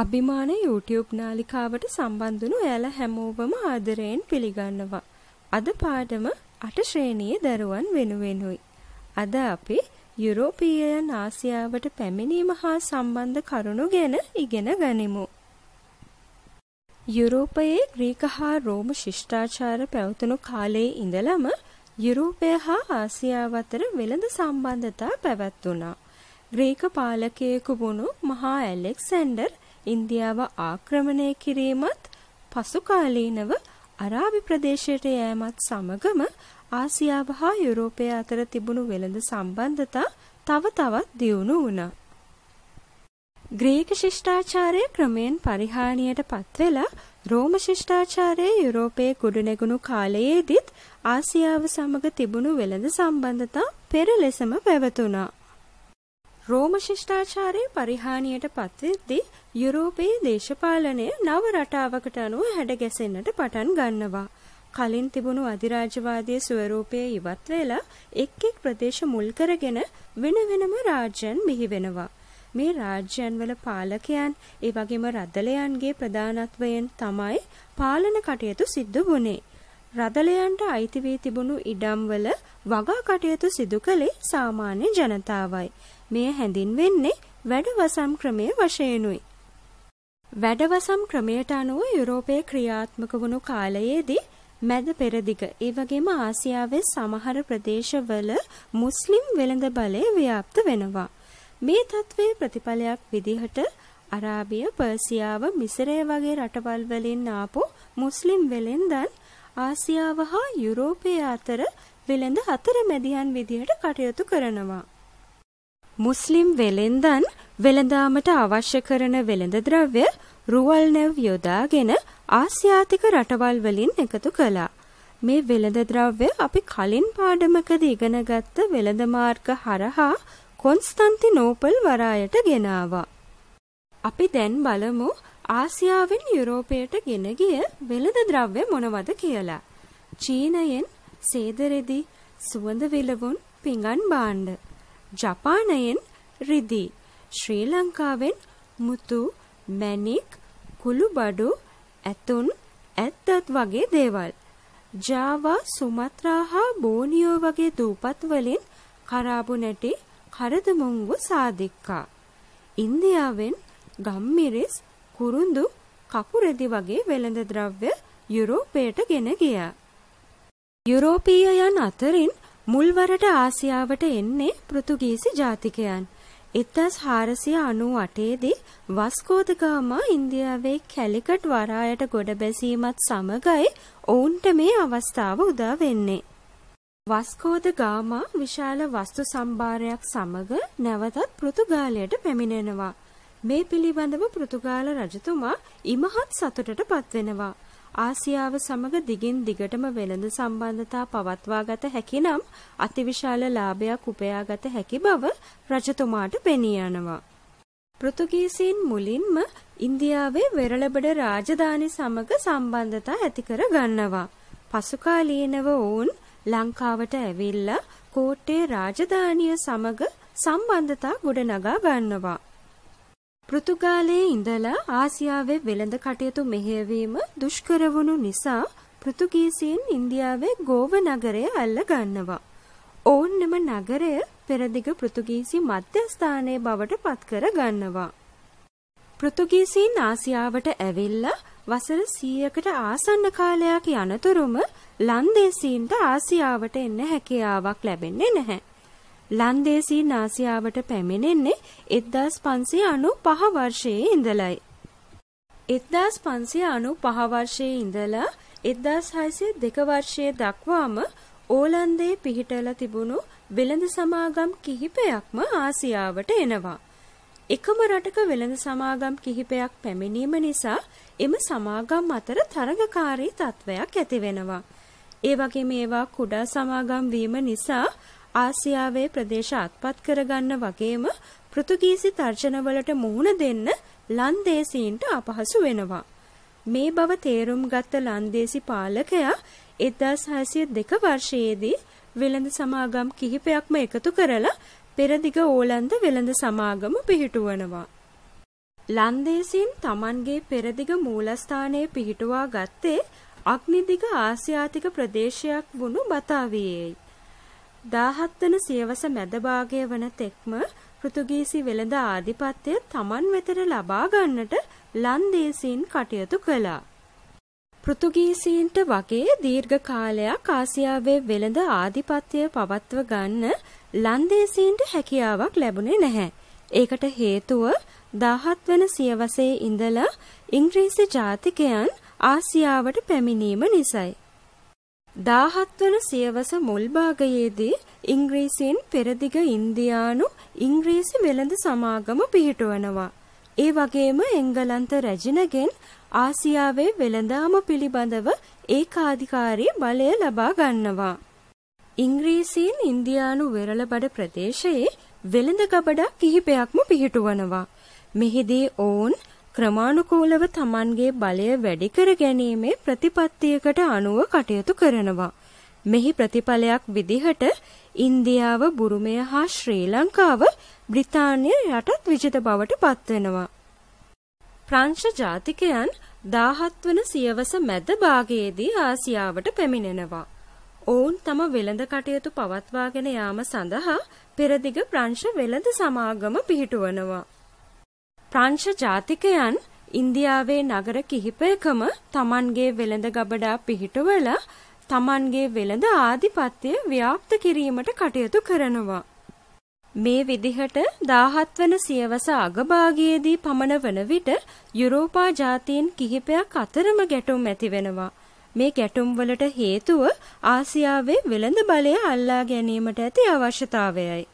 අභිමාන YouTube නාලිකාවට සම්බන්ධ වුණු ඔයාලා හැමෝවම ආදරයෙන් පිළිගන්නවා. අද පාඩම 8 ශ්‍රේණියේ දරුවන් වෙනුවෙනුයි. අද අපි යුරෝපීයයන් ආසියාවට පැමිණීම හා සම්බන්ධ කරුණු ගැන ඉගෙන ගනිමු. යුරෝපයේ ග්‍රීක හා රෝම ශිෂ්ටාචාර පැවතුණු කාලයේ ඉඳලම යුරෝපය හා ආසියාව අතර වෙළඳ සම්බන්ධතා පැවැත්වුණා. ග්‍රීක පාලකයෙකු වුණු මහා ඇලෙක්සැන්ඩර් ඉන්දියාව ආක්‍රමණය කිරීමත් පසුකාලීනව අරාබි ප්‍රදේශයට යෑමත් සමගම ආසියාව හා යුරෝපය අතර තිබුණු වෙළඳ සම්බන්ධතා තව තවත් දියුණු වුණා. ග්‍රීක ශිෂ්ටාචාරය ක්‍රමයෙන් පරිහානියට පත්වෙලා රෝම ශිෂ්ටාචාරය යුරෝපයේ ගොඩනැගුණු කාලයේදීත් ආසියාව සමග තිබුණු වෙළඳ සම්බන්ධතා පෙර ලෙසම පැවතුණා. රෝම ශිෂ්ටාචාරයේ පරිහානියට පත්වෙද්දී යුරෝපයේ දේශපාලනය නව රටාවකට අනුව හැඩගැසෙන්නට පටන් ගන්නවා. කලින් තිබුණු අධිරාජ්‍යවාදයේ ස්වරූපය ඉවත් වෙලා එක් එක් ප්‍රදේශ මුල් කරගෙන වෙන වෙනම රාජ්‍යයන් බිහි වෙනවා. මේ රාජ්‍යයන්වල පාලකයන් ඒ වගේම රදලයන්ගේ ප්‍රධානත්වයෙන් තමයි පාලන කටයුතු සිද්ධ වුණේ. රදලයන්ට අයිති වී තිබුණු ඉඩම්වල වගා කටයුතු සිදු කළේ සාමාන්‍ය ජනතාවයි. මෙය හැඳින්වෙන්නේ වැඩවසම් ක්‍රමය වශයෙන්ුයි. වැඩවසම් ක්‍රමයට අනුව යුරෝපයේ ක්‍රියාත්මක වුණු කාලයේදී මැද පෙරදිග ඒ වගේම ආසියාවේ සමහර ප්‍රදේශවල මුස්ලිම් වෙළඳ බලය ව්‍යාප්ත වෙනවා. මේ තත්ත්වයේ ප්‍රතිඵලයක් විදිහට අරාබිය, පර්සියාව, මිසරය වගේ රටවල් වලින් ආපු මුස්ලිම් වෙළෙන්දන් ආසියාව හා යුරෝපය අතර වෙළඳ අතරමැදියන් විදිහට කටයුතු කරනවා. මුස්ලිම් වෙළෙන්දන් වෙළඳාමට අවශ්‍ය කරන වෙළඳ ද්‍රව්‍ය රුවල් නැව් යොදාගෙන ආසියාතික රටවල් වලින් එකතු කළා. මේ වෙළඳ ද්‍රව්‍ය අපි කලින් පාඩමකදී ඉගෙනගත්ත වෙළඳ මාර්ග හරහා කොන්ස්තන්තිනෝපල් වරායට ගෙනාවා. අපි දැන් බලමු ආසියාවෙන් යුරෝපයට ගෙන ගිය වෙළඳ ද්‍රව්‍ය මොනවද කියලා. චීනයෙන් සේදරෙදි, සුවඳ විලවුන්, පිඟන් භාණ්ඩ ජපානයෙන් රිදී. ශ්‍රී ලංකාවෙන් මුතු මැණික් කුළුබඩු ඇතුන් ඇත්තත් වගේ දේවල්. ජාවා සුමත්‍රා හා බෝනියෝ වගේ දූපත් වලින් කරාබු නැටි කරදමුංගු සාදික්කා. ඉන්දියාවෙන් ගම්මිරිස් කුරුඳු කපුරෙදි වගේ වෙළඳ ද්‍රව්‍ය යුරෝපයට ගෙන ගියා යුරෝපීයයන් අතරින් මුල්වරට ආසියාවට එන්නේ පෘතුගීසි ජාතිකයන්. 1498 දී වස්කෝද ගාමා ඉන්දියාවේ කැලිකට් වරායට ගොඩ බැසීමත් සමගයි ඔවුන්ට මේ අවස්ථාව උදා වෙන්නේ. වස්කෝද ගාමා විශාල වස්තු සම්භාරයක් සමග නැවතත් පෘතුගාලයට පැමිණෙනවා. මේ පිළිබඳව පෘතුගාල රජතුමා ඉමහත් සතුටට පත්වෙනවා. ආසියාව සමග දිගින් දිගටම වෙළඳ සම්බන්ධතා පවත්වා ගත හැකිනම් අතිවිශාල ලාභයක් උපයාගත හැකි බව රජතුමාට පෙනී යනවා. පෘතුගීසීන් මුලින්ම ඉන්දියාවේ වෙරළබඩ රාජධානි සමග සම්බන්ධතා ඇති කර ගන්නවා. පසුකාලීනව ඔවුන් ලංකාවට ඇවිල්ලා කෝට්ටේ රාජධානිය සමග සම්බන්ධතා ගොඩනගා ගන්නවා. පෘතුගාලයේ ඉඳලා ආසියාවේ වෙළඳ කටයුතු මෙහෙයවීම දුෂ්කර වුණු නිසා පෘතුගීසීන් ඉන්දියාවේ ගෝව නගරය අල්ල ගන්නවා. ඔවුන් එම නගරය පෙරදිග පෘතුගීසි මධ්‍යස්ථානයේ බවට පත්කර ගන්නවා. පෘතුගීසීන් ආසියාවට ඇවිල්ලා වසර 100කට ආසන්න කාලයක් යනතුරුම ලන්දේසීන්ට ආසියාවට එන්න හැකියාවක් ලැබෙන්නේ නැහැ. ලන්දේසීන් ආසියාවට පැමිණෙන්නේ 1595 වර්ෂයේ ඉඳලයි. 1595 වර්ෂයේ ඉඳලා 1602 වර්ෂයේ දක්වාම ඕලන්දයේ පිහිටලා තිබුණු වෙළඳ සමාගම් කිහිපයක්ම ආසියාවට එනවා. එකම රටක වෙළඳ සමාගම් කිහිපයක් පැමිණීම නිසා එම සමාගම් අතර තරගකාරී තත්වයක් ඇති වෙනවා. ඒ වගේම ඒවා කුඩා සමාගම් වීම නිසා ආසියාවේ ප්‍රදේශ අත්පත් කරගන්න වගේම පෘතුගීසි තර්ජනවලට මුහුණ දෙන්න ලන්දේසීන්ට අපහසු වෙනවා. මේ බව තේරුම් ගත්ත ලන්දේසි පාලකයා 1602 වර්ෂයේදී වෙළඳ සමාගම් කිහිපයක්ම එකතු කරලා පෙරදිග ඕලන්ද වෙළඳ සමාගම පිහිටුවනවා. ලන්දේසින් Tamanගේ පෙරදිග මූලස්ථානයේ පිහිටුවා ගත්තේ අග්නිදිග ආසියාතික ප්‍රදේශයක් වුණු බතාවියේයි. 17 වන සියවස මැද භාගය වන තෙක්ම පෘතුගීසි වෙළඳ ආධිපත්‍යය Taman වෙතට ලබා ගන්නට ලන්දේසීන් කටයුතු කළා. පෘතුගීසීන්ට වගේ දීර්ඝ කාලයක් ආසියාවේ වෙළඳ ආධිපත්‍යය පවත්ව ගන්න ලන්දේසීන්ට හැකියාවක් ලැබුණේ නැහැ. ඒකට හේතුව 17 වන සියවසේ ඉඳලා ඉංග්‍රීසි ජාතිකයන් ආසියාවට පැමිණීම නිසයි. 17 වන සියවස මුල් භාගයේදී ඉංග්‍රීසීන් පෙරදිග ඉන්දියානු ඉංග්‍රීසි වෙළඳ සමාගම පිහිටුවනවා. ඒ වගේම එංගලන්ත රැජිනගෙන් ආසියාවේ වෙළඳාම පිළිබඳව ඒකාධිකාරී බලය ලබා ගන්නවා. ඉංග්‍රීසීන් ඉන්දියානු වෙරළබඩ ප්‍රදේශයේ වෙළඳ ගබඩා කිහිපයක්ම පිහිටුවනවා. මෙහිදී ඔවුන් ක්‍රමානුකූලව Tamanගේ බලය වැඩි කර ගැනීමේ ප්‍රතිපත්තියකට අනුව කටයුතු කරනවා. මෙහි ප්‍රතිඵලයක් විදිහට ඉන්දියාව, බුරුමය හා ශ්‍රී ලංකාව බ්‍රිතාන්‍ය යටත් විජිත බවට පත්වෙනවා. ප්‍රංශ ජාතිකයන් 17 වන සියවස මැද භාගයේදී ආසියාවට පැමිණෙනවා. ඔවුන් තම වෙළඳ කටයුතු පවත්වාගෙන යාම සඳහා පෙරදිග ප්‍රංශ වෙළඳ සමාගම පිහිටුවනවා. ප්‍රංශ ජාතිකයන් ඉන්දියාවේ නගර කිහිපයකම තමන්ගේ වෙළඳ ගබඩා පිහිටුවලා තමන්ගේ වෙළඳ ආධිපත්‍යය ව්‍යාප්ත කිරීමට කටයුතු කරනවා. මේ විදිහට 17 වන සියවස අගභාගයේදී පමණ වන විට යුරෝපා ජාතීන් කිහිපයක් අතරම ගැටුම් ඇති වෙනවා. මේ ගැටුම් වලට හේතුව ආසියාවේ වෙළඳ බලය අල්ලා ගැනීමට ඇති අවශ්‍යතාවයයි.